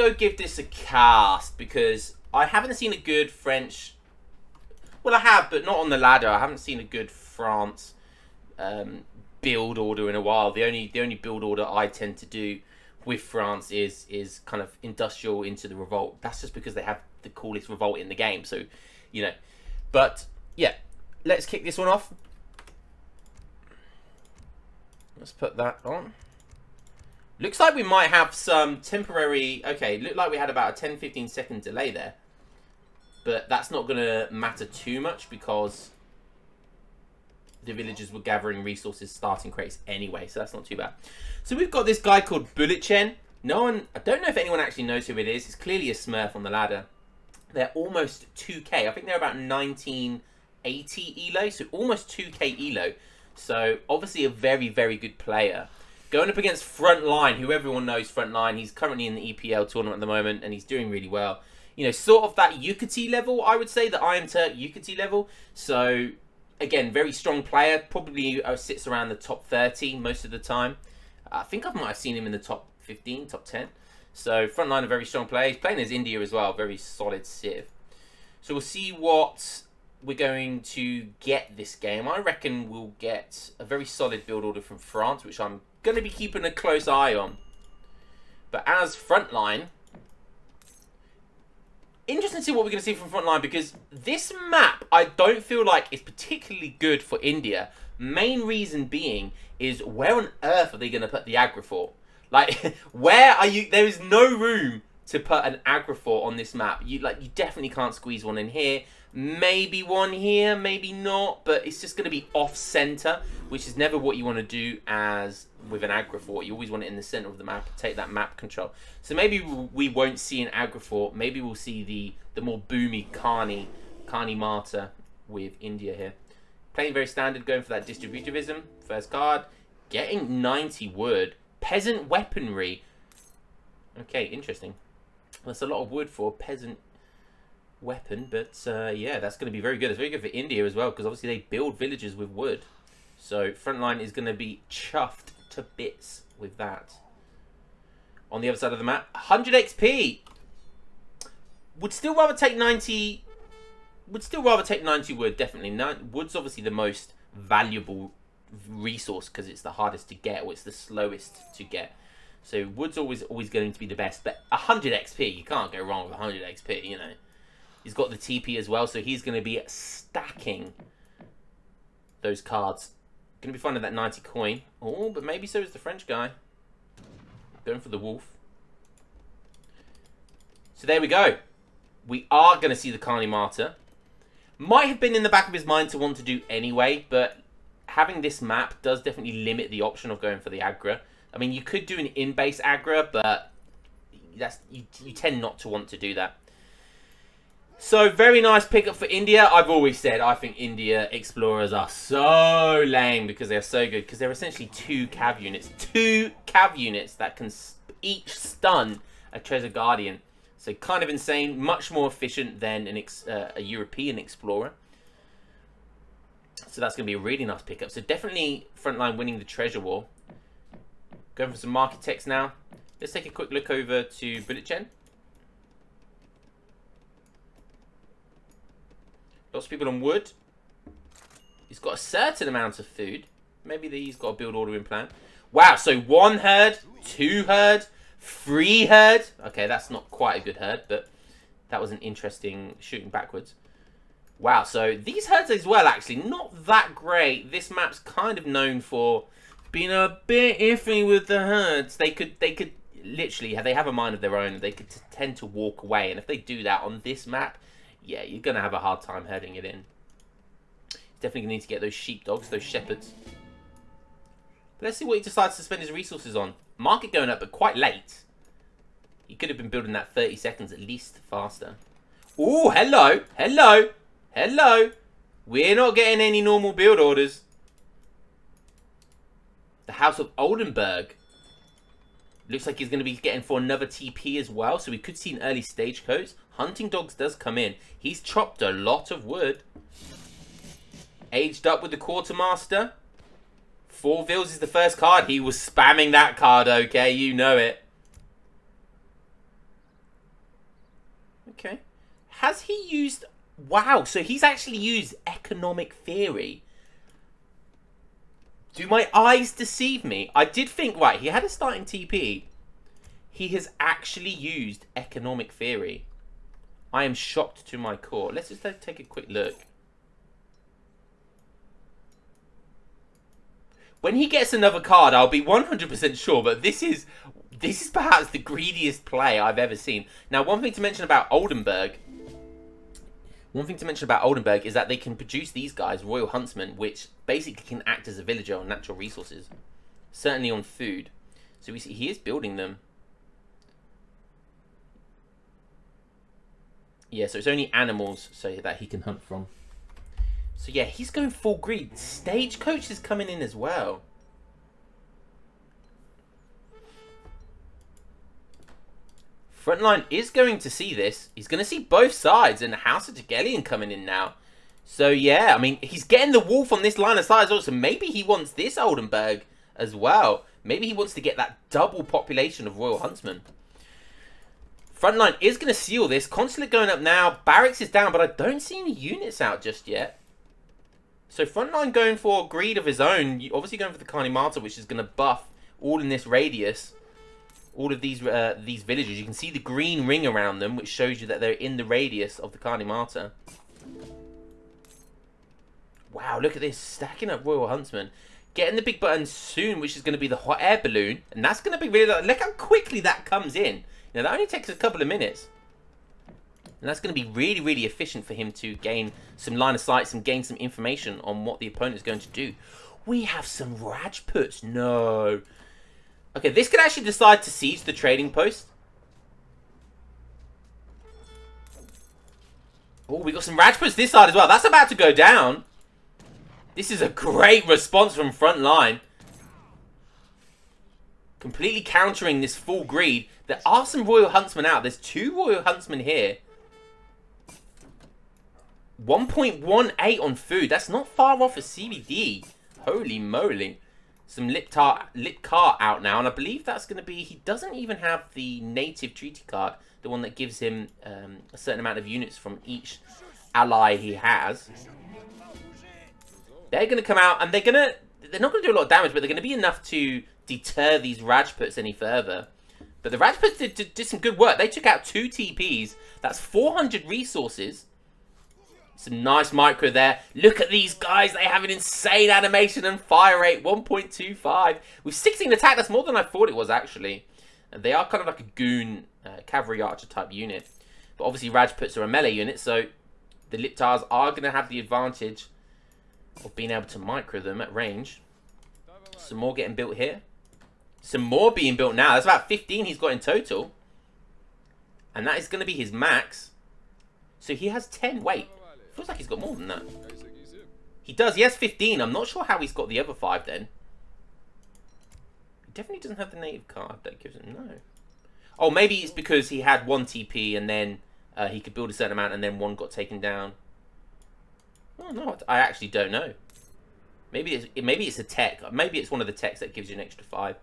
go give this a cast because I haven't seen a good French. Well, I have, but not on the ladder. I haven't seen a good France um, build order in a while. The only the only build order I tend to do with France is is kind of industrial into the revolt. That's just because they have the coolest revolt in the game. So, you know, but yeah, let's kick this one off. Let's put that on. Looks like we might have some temporary... Okay, looked like we had about a 10-15 second delay there. But that's not going to matter too much because the villagers were gathering resources starting crates anyway, so that's not too bad. So we've got this guy called Bullet Chen. No one... I don't know if anyone actually knows who it is. It's clearly a smurf on the ladder. They're almost 2k. I think they're about 1980 elo, so almost 2k elo. So obviously a very, very good player. Going up against Frontline, who everyone knows Frontline. He's currently in the EPL tournament at the moment, and he's doing really well. You know, sort of that Yucati level, I would say, the Iron Turk Yucati level. So, again, very strong player. Probably uh, sits around the top 30 most of the time. I think I might have seen him in the top 15, top 10. So, Frontline, a very strong player. He's playing as India as well. Very solid civ. So, we'll see what we're going to get this game. I reckon we'll get a very solid build order from France, which I'm going to be keeping a close eye on. But as frontline, interesting to see what we're going to see from frontline because this map I don't feel like is particularly good for India. Main reason being is where on earth are they going to put the Agra Fort? Like, where are you? There is no room to put an Agra Fort on this map. You like, you definitely can't squeeze one in here. Maybe one here, maybe not, but it's just going to be off-center, which is never what you want to do as with an Agra Fort. You always want it in the center of the map, take that map control. So maybe we won't see an Agra Fort. Maybe we'll see the, the more boomy Karni, Karni Mata with India here. Playing very standard, going for that distributivism. First card. Getting 90 wood. Peasant weaponry. Okay, interesting. That's a lot of wood for a peasant weapon, but uh, yeah, that's going to be very good. It's very good for India as well, because obviously they build villages with wood. So frontline is going to be chuffed to bits with that. On the other side of the map, 100 XP. Would still rather take 90... Would still rather take 90 wood, definitely. Wood's obviously the most valuable resource because it's the hardest to get or it's the slowest to get. So wood's always always going to be the best. But 100 XP, you can't go wrong with 100 XP, you know. He's got the TP as well, so he's going to be stacking those cards. Going to be finding that 90 coin. Oh, but maybe so is the French guy. Going for the wolf. So there we go. We are going to see the Karni Mata. Might have been in the back of his mind to want to do anyway, but having this map does definitely limit the option of going for the Agra. I mean, you could do an in-base Agra, but that's you, you tend not to want to do that. So, very nice pickup for India. I've always said I think India Explorers are so lame because they're so good. Because they're essentially two cav units. Two cav units that can each stun a Treasure Guardian. So, kind of insane. Much more efficient than an uh, a European Explorer. So, that's going to be a really nice pickup. So, definitely Frontline winning the Treasure War. Going for some Market Architects now. Let's take a quick look over to Bullet Chen. Lots of people on wood. He's got a certain amount of food. Maybe he's got a build ordering plan. Wow, so one herd, two herd, three herd. Okay, that's not quite a good herd, but that was an interesting shooting backwards. Wow, so these herds as well, actually, not that great. This map's kind of known for being a bit iffy with the herds. They could, they could literally, they have a mind of their own. They could tend to walk away, and if they do that on this map, yeah, you're going to have a hard time herding it in. Definitely going to need to get those sheepdogs, those shepherds. But let's see what he decides to spend his resources on. Market going up, but quite late. He could have been building that 30 seconds at least faster. Oh, hello, hello, hello. We're not getting any normal build orders. The House of Oldenburg. Looks like he's going to be getting for another TP as well. So we could see an early stagecoach. Hunting Dogs does come in. He's chopped a lot of wood. Aged up with the Quartermaster. Four Vills is the first card. He was spamming that card, okay? You know it. Okay. Has he used... Wow, so he's actually used economic theory. Do my eyes deceive me? I did think, right, he had a starting TP. He has actually used economic theory. I am shocked to my core. Let's just take a quick look. When he gets another card, I'll be 100% sure, but this is this is perhaps the greediest play I've ever seen. Now, one thing to mention about Oldenburg, one thing to mention about Oldenburg is that they can produce these guys, Royal Huntsmen, which basically can act as a villager on natural resources. Certainly on food. So we see he is building them. Yeah, so it's only animals so that he can hunt from. So yeah, he's going full greed. Stagecoach is coming in as well. Frontline is going to see this. He's going to see both sides, and the House of Tegelian coming in now. So yeah, I mean, he's getting the wolf on this line of sight also. Maybe he wants this Oldenburg as well. Maybe he wants to get that double population of Royal Huntsmen. Frontline is going to seal this. Consulate going up now. Barracks is down, but I don't see any units out just yet. So Frontline going for greed of his own. Obviously going for the Karni Mata, which is going to buff all in this radius. All of these uh, these villages. You can see the green ring around them, which shows you that they're in the radius of the Karni Mata. Wow, look at this. Stacking up Royal Huntsman. Getting the big button soon, which is going to be the hot air balloon. And that's going to be really... Look how quickly that comes in. Now, that only takes a couple of minutes. And that's going to be really, really efficient for him to gain some line of sight, some gain some information on what the opponent is going to do. We have some Rajputs. No. Okay, this could actually decide to siege the trading post. Oh, we got some Rajputs this side as well. That's about to go down. This is a great response from front line. Completely countering this full greed. There are some Royal Huntsmen out. There's two Royal Huntsmen here. 1.18 on food. That's not far off a CBD. Holy moly. Some Liptar, Lipcar out now. And I believe that's going to be... He doesn't even have the native treaty card. The one that gives him um, a certain amount of units from each ally he has. They're going to come out and they're going to... They're not going to do a lot of damage, but they're going to be enough to deter these Rajputs any further. But the Rajputs did, did, did some good work. They took out two TPs. That's 400 resources. Some nice micro there. Look at these guys. They have an insane animation and fire rate. 1.25. With 16 attack, that's more than I thought it was, actually. And they are kind of like a goon uh, cavalry archer type unit. But obviously Rajputs are a melee unit, so the Liptars are going to have the advantage of being able to micro them at range. Some more getting built here. Some more being built now. That's about 15 he's got in total. And that is going to be his max. So he has 10. Wait. Feels like he's got more than that. He does. He has 15. I'm not sure how he's got the other 5 then. He definitely doesn't have the native card that gives him... No. Oh, maybe it's because he had one TP and then uh, he could build a certain amount and then one got taken down. Oh, no. I actually don't know. Maybe it's, maybe it's a tech. Maybe it's one of the techs that gives you an extra 5.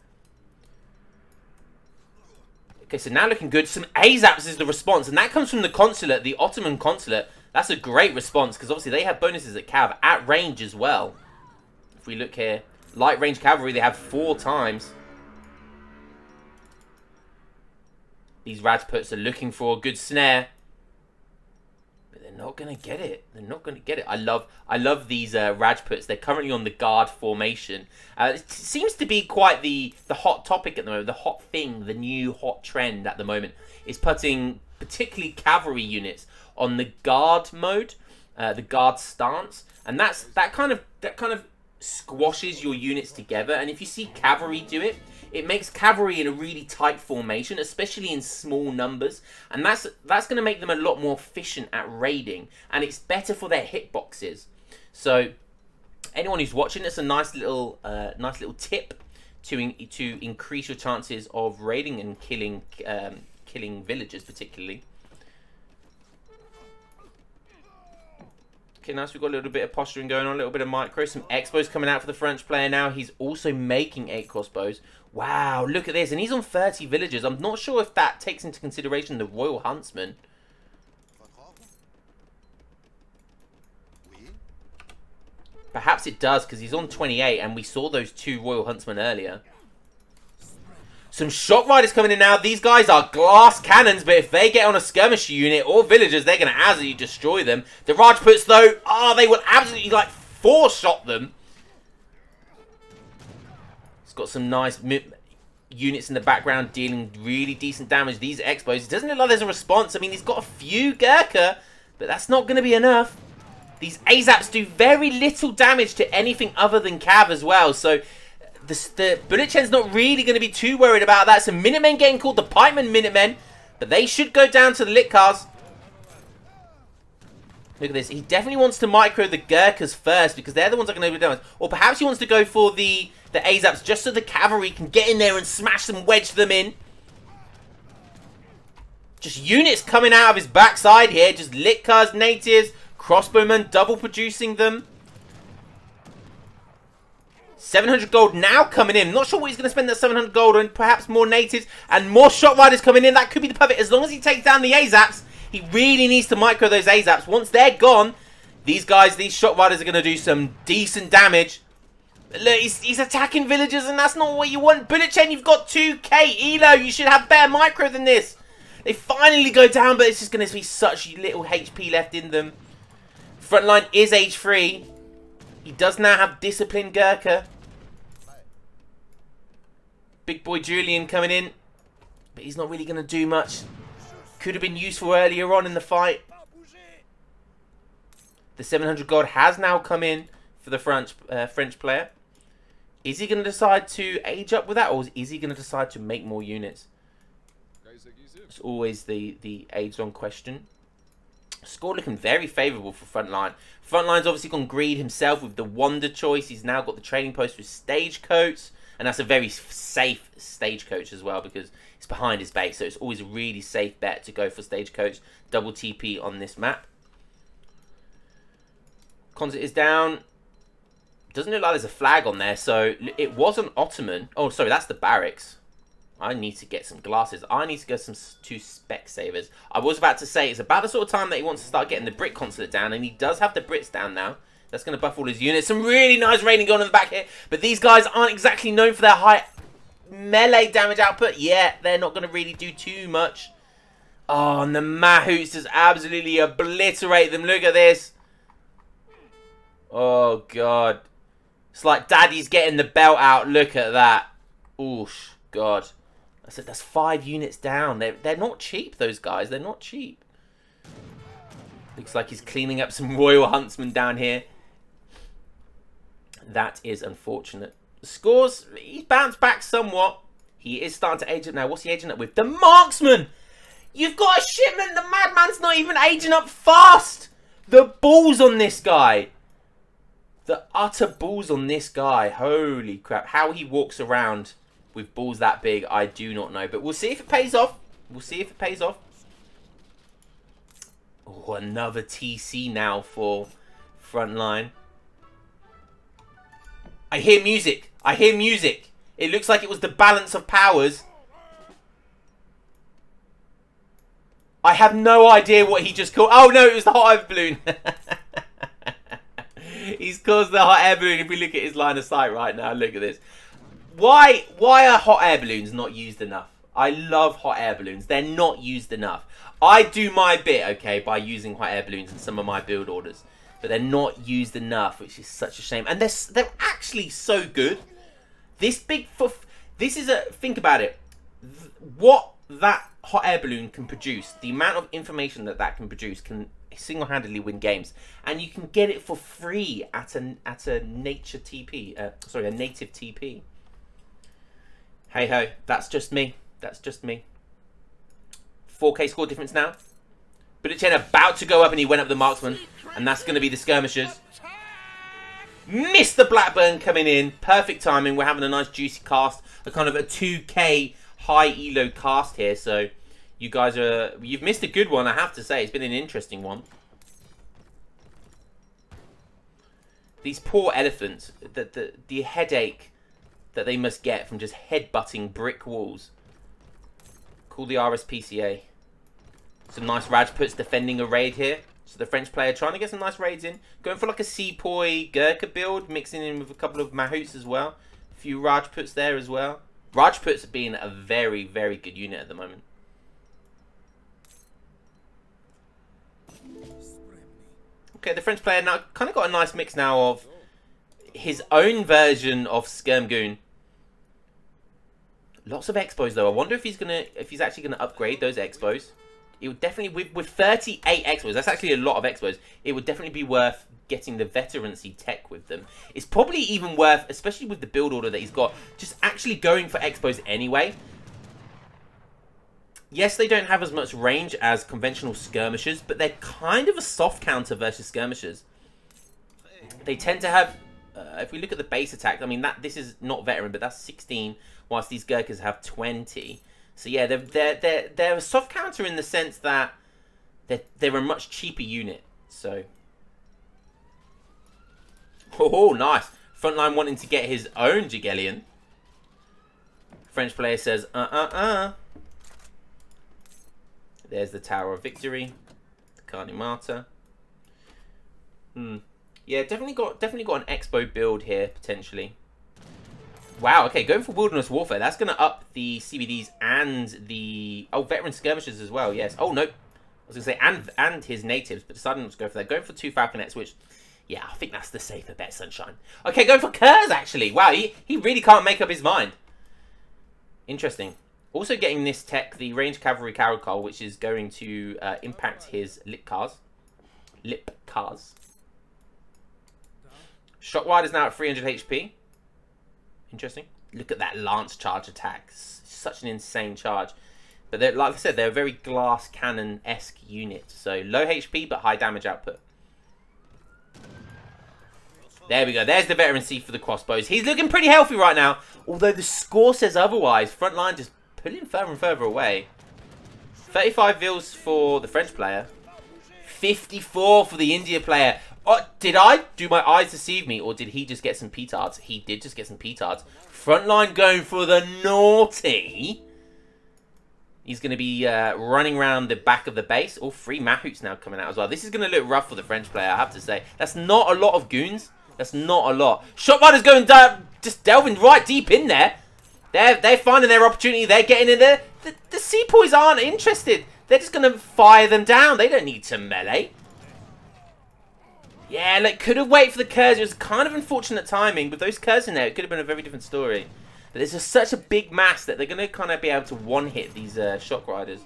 Okay, so now looking good. Some AZAPs is the response, and that comes from the consulate, the Ottoman consulate. That's a great response, because obviously they have bonuses at Cav, at range as well. If we look here, light range cavalry, they have four times. These Rajputs are looking for a good snare not gonna get it. They're not gonna get it. I love, I love these uh, Rajputs. They're currently on the guard formation. Uh, it seems to be quite the the hot topic at the moment. The hot thing, the new hot trend at the moment is putting particularly cavalry units on the guard mode, uh, the guard stance, and that's that kind of that kind of squashes your units together. And if you see cavalry do it, it makes cavalry in a really tight formation, especially in small numbers, and that's that's going to make them a lot more efficient at raiding, and it's better for their hitboxes. So, anyone who's watching, it's a nice little uh, nice little tip to in, to increase your chances of raiding and killing um, killing villagers, particularly. nice. We've got a little bit of posturing going on, a little bit of micro, some expos coming out for the French player now. He's also making eight crossbows. Wow, look at this. And he's on 30 villagers. I'm not sure if that takes into consideration the Royal Huntsman. Perhaps it does, because he's on 28, and we saw those two Royal Huntsmen earlier. Some Shock Riders coming in now. These guys are glass cannons, but if they get on a skirmish unit or villagers, they're going to absolutely destroy them. The Rajputs, though, oh, they will absolutely, like, four-shot them. It's got some nice units in the background dealing really decent damage. These expos, it doesn't look like there's a response. I mean, he's got a few Gurkha, but that's not going to be enough. These AZAPs do very little damage to anything other than Cav as well. So the, the Bullet not really going to be too worried about that. Some Minutemen getting called the Pikeman Minutemen. But they should go down to the Lit cars. Look at this. He definitely wants to micro the Gurkhas first because they're the ones that are going to damage. Or perhaps he wants to go for the, the AZAPs just so the cavalry can get in there and smash them, wedge them in. Just units coming out of his backside here. Just Lit cars, natives, crossbowmen, double producing them. 700 gold now coming in. Not sure what he's going to spend that 700 gold on. Perhaps more natives and more shot riders coming in. That could be the perfect. As long as he takes down the AZAPs, he really needs to micro those AZAPs. Once they're gone, these guys, these shot riders are going to do some decent damage. Look, he's, he's attacking villagers and that's not what you want. Bullet Chen, you've got 2k elo. You should have better micro than this. They finally go down, but it's just going to be such little HP left in them. Frontline is age 3. He does now have Disciplined Gurkha. Big boy Julian coming in. But he's not really going to do much. Could have been useful earlier on in the fight. The 700 gold has now come in for the French uh, French player. Is he going to decide to age up with that, or is he going to decide to make more units? It's always the, the age-on question. Score looking very favourable for Frontline. Frontline's obviously gone greed himself with the Wonder choice. He's now got the trading post with Stagecoach. And that's a very safe Stagecoach as well because it's behind his base. So it's always a really safe bet to go for Stagecoach. Double TP on this map. Concert is down. Doesn't look like there's a flag on there. So it was an Ottoman. Oh, sorry, that's the barracks. I need to get some glasses. I need to get some two Specsavers. I was about to say, it's about the sort of time that he wants to start getting the Brit consulate down, and he does have the Brits down now. That's going to buff all his units. Some really nice raining going on in the back here, but these guys aren't exactly known for their high melee damage output. Yeah, they're not going to really do too much. Oh, and the Mahouts just absolutely obliterate them. Look at this. Oh, God. It's like Daddy's getting the belt out. Look at that. Oosh, God. I said that's five units down. They're, they're not cheap, those guys. They're not cheap. Looks like he's cleaning up some Royal Huntsmen down here. That is unfortunate. Scores, he's bounced back somewhat. He is starting to age up now. What's he aging up with? The Marksman! You've got a shipment! The Madman's not even aging up fast! The balls on this guy. The utter balls on this guy. Holy crap. How he walks around with balls that big, I do not know. But we'll see if it pays off. We'll see if it pays off. Oh, another TC now for Frontline. I hear music. I hear music. It looks like it was the balance of powers. I have no idea what he just called. Oh, no, it was the hot air balloon. He's caused the hot air balloon. If we look at his line of sight right now, look at this. Why why are hot air balloons not used enough? I love hot air balloons. They're not used enough. I do my bit, okay, by using hot air balloons in some of my build orders. But they're not used enough, which is such a shame. And they're, they're actually so good. This big... This is a... Think about it. What that hot air balloon can produce, the amount of information that that can produce can single-handedly win games. And you can get it for free at a, at a nature TP. Uh, sorry, a native TP. Hey ho, that's just me. That's just me. 4k score difference now. Bullet Chen about to go up and he went up the marksman. And that's going to be the skirmishers. Mr. Blackburn coming in. Perfect timing. We're having a nice juicy cast. A kind of a 2k high elo cast here. So you guys are... You've missed a good one, I have to say. It's been an interesting one. These poor elephants. The, the, the headache that they must get from just headbutting brick walls. Call the RSPCA. Some nice Rajputs defending a raid here. So the French player trying to get some nice raids in. Going for like a Sepoy Gurkha build, mixing in with a couple of Mahouts as well. A few Rajputs there as well. Rajputs being a very, very good unit at the moment. Okay, the French player now kind of got a nice mix now of his own version of Skirmgoon. Lots of expos though. I wonder if he's gonna if he's actually gonna upgrade those expos. It would definitely with with 38 expos. That's actually a lot of expos. It would definitely be worth getting the veterancy tech with them. It's probably even worth, especially with the build order that he's got, just actually going for expos anyway. Yes, they don't have as much range as conventional skirmishers, but they're kind of a soft counter versus skirmishers. They tend to have, uh, if we look at the base attack, I mean, that this is not veteran, but that's 16, whilst these Gurkhas have 20. So yeah, they're, they're, they're, they're a soft counter in the sense that they're, they're a much cheaper unit. So, oh, nice. Frontline wanting to get his own Jigelian. French player says, uh-uh-uh. There's the Tower of Victory, the Karni Mata. Hmm. Yeah, definitely got definitely got an Expo build here potentially. Wow. Okay, going for Wilderness Warfare. That's going to up the CBDs and the oh veteran skirmishers as well. Yes. Oh no, I was going to say and and his natives, but decided not to go for that. Going for two Falconets, which yeah, I think that's the safer bet, Sunshine. Okay, going for Kurz actually. Wow, he he really can't make up his mind. Interesting. Also getting this tech, the Range Cavalry Caracole, which is going to uh, impact his lip cars. Lip cars. Shockwide is now at 300 HP. Interesting. Look at that Lance charge attack. Such an insane charge. But like I said, they're a very glass cannon-esque unit. So low HP, but high damage output. There we go. There's the veteran C for the crossbows. He's looking pretty healthy right now. Although the score says otherwise. Front line just pulling further and further away. 35 vils for the French player. 54 for the India player. Oh, did I? Do my eyes deceive me? Or did he just get some petards? He did just get some petards. Frontline going for the naughty. He's going to be uh, running around the back of the base. All three Mahouts now coming out as well. This is going to look rough for the French player, I have to say. That's not a lot of goons. That's not a lot. Shotrider's going down, just delving right deep in there. They're, they're finding their opportunity. They're getting in there. The, the Sepoys aren't interested. They're just going to fire them down. They don't need to melee. Yeah, like, could have waited for the Kurz. It was kind of unfortunate timing. With those Kurz in there, it could have been a very different story. But it's just such a big mass that they're going to kind of be able to one-hit these uh, Shock Riders.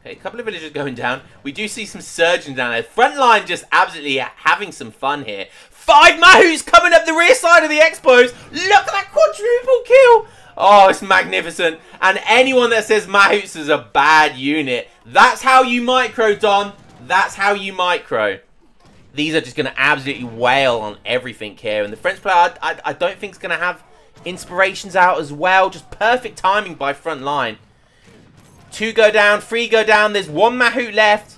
Okay, a couple of villagers going down. We do see some surgeons down there. Front line just absolutely having some fun here. Five Mahouts coming up the rear side of the Expos. Look at that quadruple kill. Oh, it's magnificent. And anyone that says Mahouts is a bad unit, that's how you micro, Don. That's how you micro. These are just going to absolutely wail on everything here. And the French player, I, I, I don't think is going to have inspirations out as well. Just perfect timing by front line. Two go down, three go down. There's one Mahout left.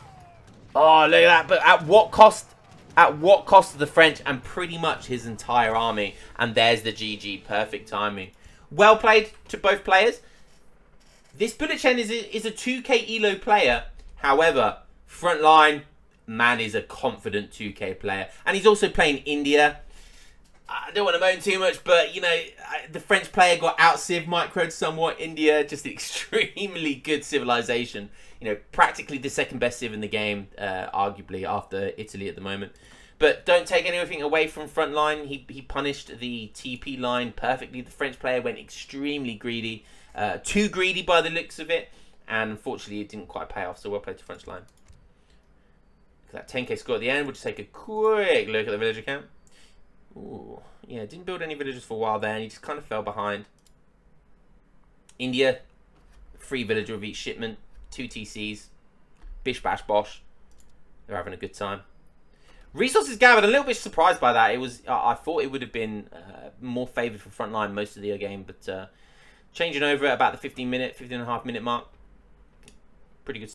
Oh, look at that. But at what cost? At what cost to the French and pretty much his entire army. And there's the GG. Perfect timing. Well played to both players. This Bullet Chen is a, is a 2k elo player. However, front line, man is a confident 2k player. And he's also playing India. I don't want to moan too much, but you know, the French player got out civ microed somewhat. India, just extremely good civilization. You know, practically the second best civ in the game, uh, arguably after Italy at the moment. But don't take anything away from front line. He, he punished the TP line perfectly. The French player went extremely greedy. Uh, too greedy by the looks of it. And unfortunately, it didn't quite pay off. So well played to French line. That 10k score at the end. We'll just take a quick look at the village account. Ooh, yeah, didn't build any villages for a while there, and he just kind of fell behind. India, free villager of each shipment, two TCs, bish bash bosh. They're having a good time. Resources gathered, a little bit surprised by that. It was, I thought it would have been uh, more favoured for frontline most of the game, but uh, changing over at about the 15 minute, 15 and a half minute mark. Pretty good